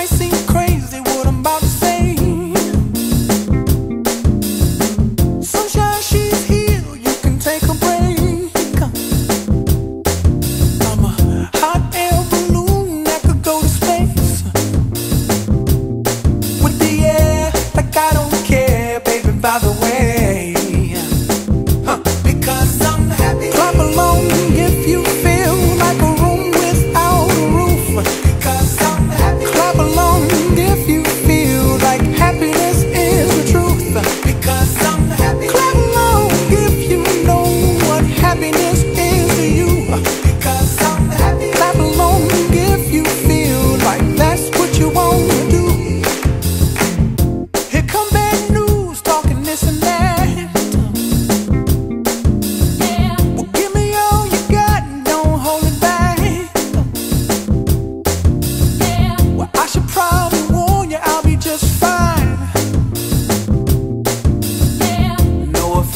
I see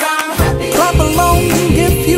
Clap along if you